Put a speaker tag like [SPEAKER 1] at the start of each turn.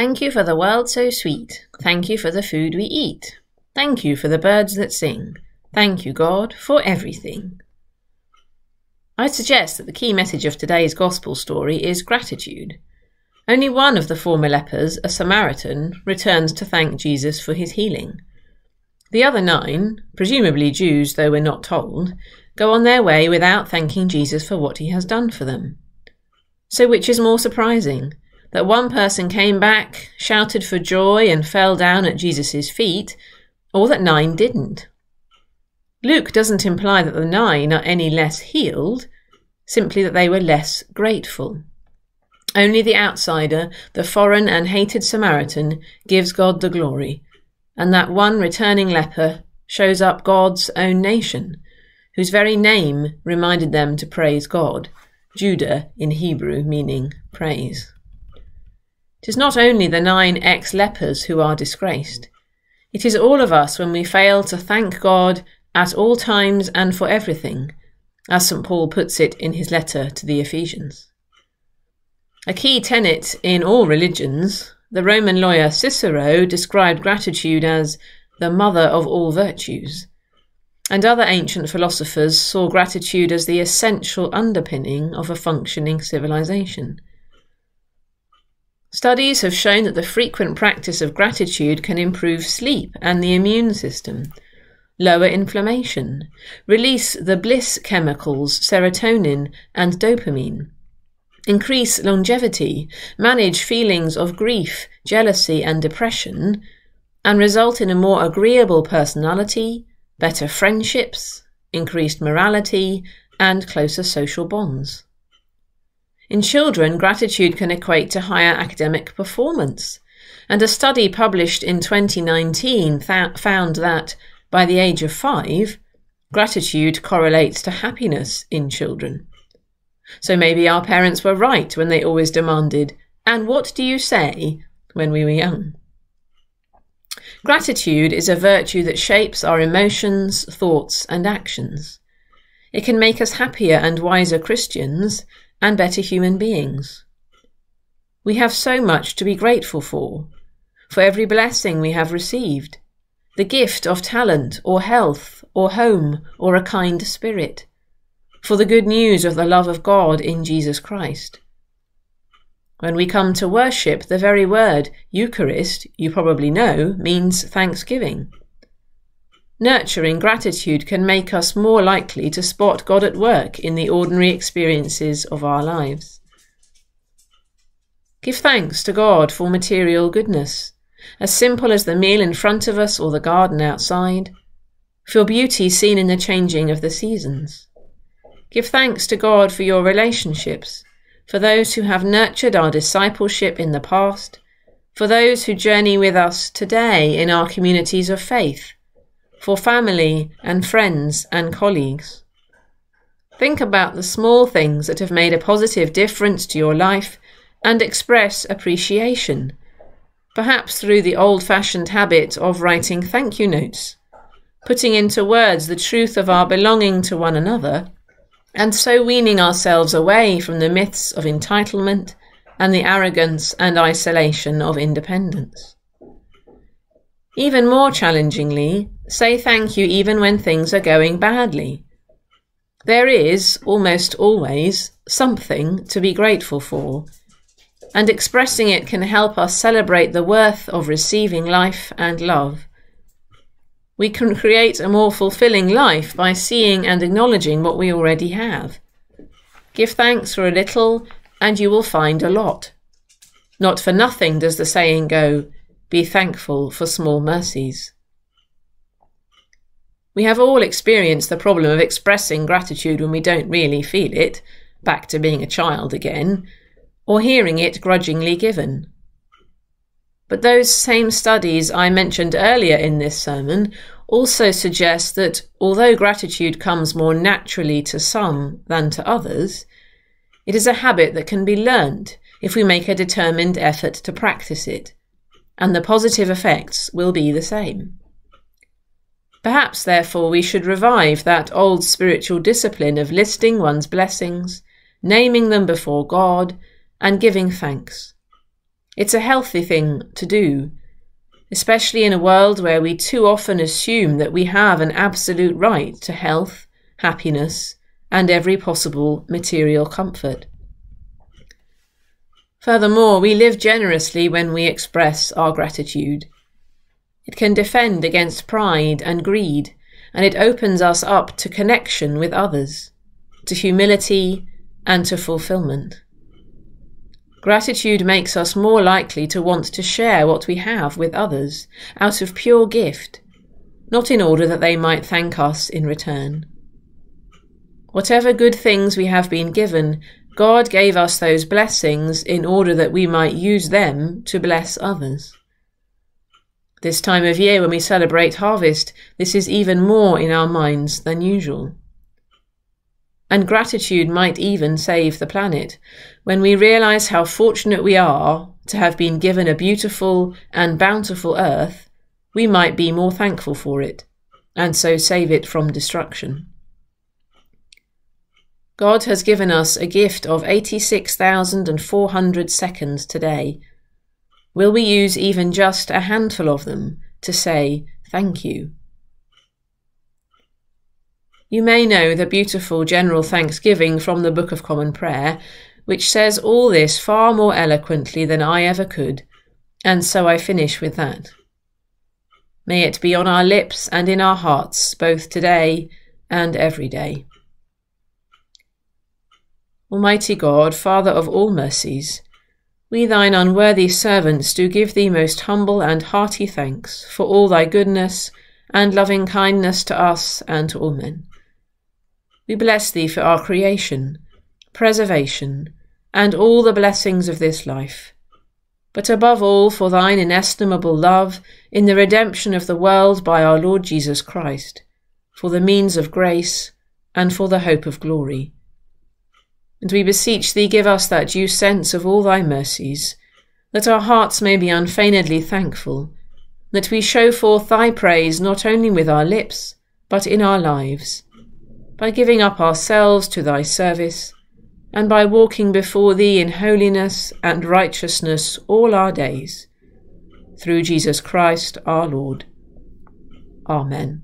[SPEAKER 1] Thank you for the world so sweet. Thank you for the food we eat. Thank you for the birds that sing. Thank you, God, for everything. I suggest that the key message of today's Gospel story is gratitude. Only one of the former lepers, a Samaritan, returns to thank Jesus for his healing. The other nine, presumably Jews though we're not told, go on their way without thanking Jesus for what he has done for them. So which is more surprising? That one person came back, shouted for joy, and fell down at Jesus' feet, or that nine didn't? Luke doesn't imply that the nine are any less healed, simply that they were less grateful. Only the outsider, the foreign and hated Samaritan, gives God the glory, and that one returning leper shows up God's own nation, whose very name reminded them to praise God, Judah in Hebrew meaning praise. It is not only the nine ex lepers who are disgraced, it is all of us when we fail to thank God at all times and for everything, as St. Paul puts it in his letter to the Ephesians. A key tenet in all religions, the Roman lawyer Cicero described gratitude as the mother of all virtues, and other ancient philosophers saw gratitude as the essential underpinning of a functioning civilization. Studies have shown that the frequent practice of gratitude can improve sleep and the immune system, lower inflammation, release the bliss chemicals serotonin and dopamine, increase longevity, manage feelings of grief, jealousy, and depression, and result in a more agreeable personality, better friendships, increased morality, and closer social bonds. In children, gratitude can equate to higher academic performance. And a study published in 2019 th- found that by the age of five, gratitude correlates to happiness in children. So maybe our parents were right when they always demanded, And what do you say? when we were young. Gratitude is a virtue that shapes our emotions, thoughts, and actions. It can make us happier and wiser Christians and better human beings. We have so much to be grateful for, for every blessing we have received, the gift of talent or health or home or a kind spirit, for the good news of the love of God in Jesus Christ. When we come to worship, the very word Eucharist, you probably know, means thanksgiving. Nurturing gratitude can make us more likely to spot God at work in the ordinary experiences of our lives. Give thanks to God for material goodness, as simple as the meal in front of us or the garden outside, for beauty seen in the changing of the seasons. Give thanks to God for your relationships, for those who have nurtured our discipleship in the past, for those who journey with us today in our communities of faith for family and friends and colleagues. Think about the small things that have made a positive difference to your life and express appreciation, perhaps through the old fashioned habit of writing thank you notes, putting into words the truth of our belonging to one another, and so weaning ourselves away from the myths of entitlement and the arrogance and isolation of independence. Even more challengingly, say thank you even when things are going badly. There is, almost always, something to be grateful for, and expressing it can help us celebrate the worth of receiving life and love. We can create a more fulfilling life by seeing and acknowledging what we already have. Give thanks for a little, and you will find a lot. Not for nothing does the saying go, be thankful for small mercies. We have all experienced the problem of expressing gratitude when we don't really feel it, back to being a child again, or hearing it grudgingly given. But those same studies I mentioned earlier in this sermon also suggest that although gratitude comes more naturally to some than to others, it is a habit that can be learned if we make a determined effort to practice it, and the positive effects will be the same. Perhaps, therefore, we should revive that old spiritual discipline of listing one's blessings, naming them before God, and giving thanks. It's a healthy thing to do, especially in a world where we too often assume that we have an absolute right to health, happiness, and every possible material comfort. Furthermore, we live generously when we express our gratitude. It can defend against pride and greed, and it opens us up to connection with others, to humility, and to fulfillment. Gratitude makes us more likely to want to share what we have with others out of pure gift, not in order that they might thank us in return. Whatever good things we have been given, God gave us those blessings in order that we might use them to bless others. This time of year, when we celebrate harvest, this is even more in our minds than usual and gratitude might even save the planet when we realize how fortunate we are to have been given a beautiful and bountiful earth, we might be more thankful for it, and so save it from destruction. God has given us a gift of 86,400 seconds today. Will we use even just a handful of them to say thank you? You may know the beautiful general thanksgiving from the Book of Common Prayer, which says all this far more eloquently than I ever could, and so I finish with that. May it be on our lips and in our hearts, both today and every day. Almighty God, Father of all mercies, we thine unworthy servants do give thee most humble and hearty thanks for all thy goodness and loving kindness to us and to all men. We bless thee for our creation, preservation, and all the blessings of this life, but above all for thine inestimable love in the redemption of the world by our Lord Jesus Christ, for the means of grace, and for the hope of glory. And we beseech thee, give us that due sense of all thy mercies, that our hearts may be unfeignedly thankful, that we show forth thy praise not only with our lips, but in our lives by giving up ourselves to thy service, and by walking before thee in holiness and righteousness all our days. Through Jesus Christ our Lord. Amen.